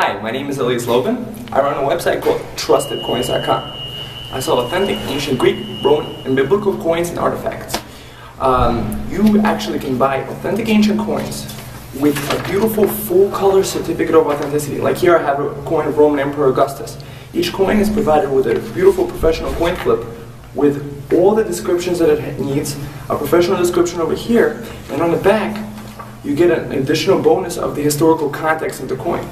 Hi, my name is Ilya Zlobin. I run a website called TrustedCoins.com. I sell authentic ancient Greek, Roman, and biblical coins and artifacts. Um, you actually can buy authentic ancient coins with a beautiful full color certificate of authenticity. Like here I have a coin of Roman Emperor Augustus. Each coin is provided with a beautiful professional coin flip with all the descriptions that it needs, a professional description over here, and on the back you get an additional bonus of the historical context of the coin.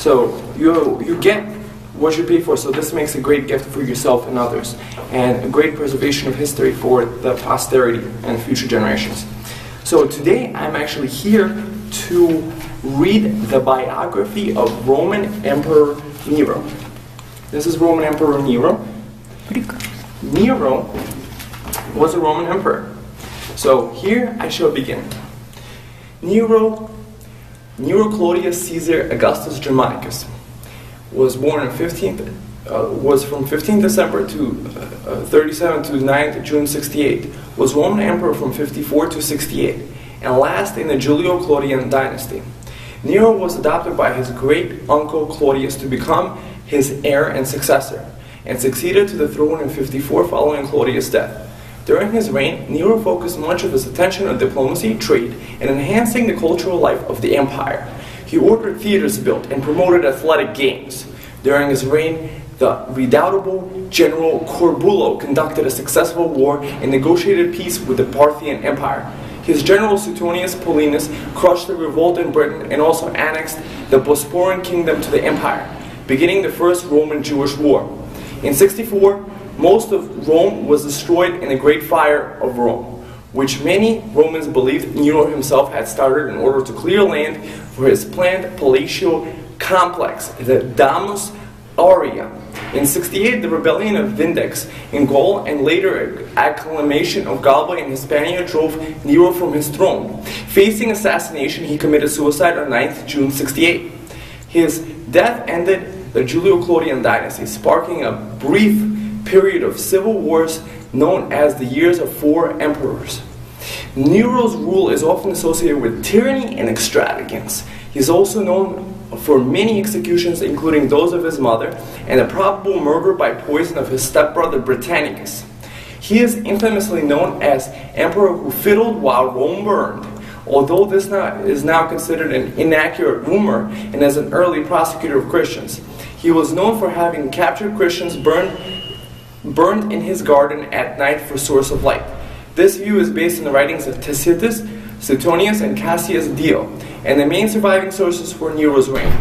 So you, you get what you pay for, so this makes a great gift for yourself and others, and a great preservation of history for the posterity and future generations. So today I'm actually here to read the biography of Roman Emperor Nero. This is Roman Emperor Nero. Nero was a Roman emperor. So here I shall begin. Nero Nero Claudius Caesar Augustus Germanicus was born on 15th, uh, was from 15 December to uh, 37 to 9 June 68, was Roman emperor from 54 to 68, and last in the Julio-Claudian dynasty. Nero was adopted by his great uncle Claudius to become his heir and successor, and succeeded to the throne in 54 following Claudius' death. During his reign, Nero focused much of his attention on diplomacy, trade, and enhancing the cultural life of the empire. He ordered theaters built and promoted athletic games. During his reign, the redoubtable General Corbulo conducted a successful war and negotiated peace with the Parthian Empire. His general Suetonius Paulinus crushed the revolt in Britain and also annexed the Bosporan kingdom to the empire, beginning the First Roman-Jewish War. In 64, most of Rome was destroyed in the Great Fire of Rome, which many Romans believed Nero himself had started in order to clear land for his planned palatial complex, the Domus Aurea. In 68, the rebellion of Vindex in Gaul and later acclamation of Galba in Hispania drove Nero from his throne. Facing assassination, he committed suicide on 9th June 68. His death ended the Julio-Claudian dynasty, sparking a brief period of civil wars known as the Years of Four Emperors. Nero's rule is often associated with tyranny and extravagance. He is also known for many executions, including those of his mother, and a probable murder by poison of his stepbrother Britannicus. He is infamously known as Emperor who fiddled while Rome burned. Although this not, is now considered an inaccurate rumor and as an early prosecutor of Christians, he was known for having captured Christians, burned burned in his garden at night for source of light. This view is based on the writings of Tacitus, Suetonius, and Cassius Dio, and the main surviving sources for Nero's reign.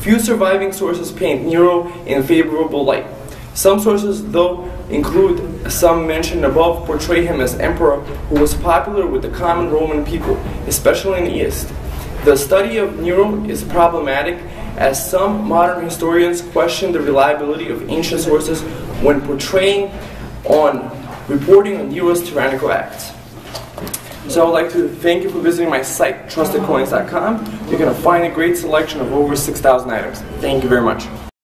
Few surviving sources paint Nero in favorable light. Some sources, though, include some mentioned above, portray him as emperor who was popular with the common Roman people, especially in the East. The study of Nero is problematic as some modern historians question the reliability of ancient sources when portraying on reporting on U.S. tyrannical acts. So I would like to thank you for visiting my site, trustedcoins.com. You're going to find a great selection of over 6,000 items. Thank you very much.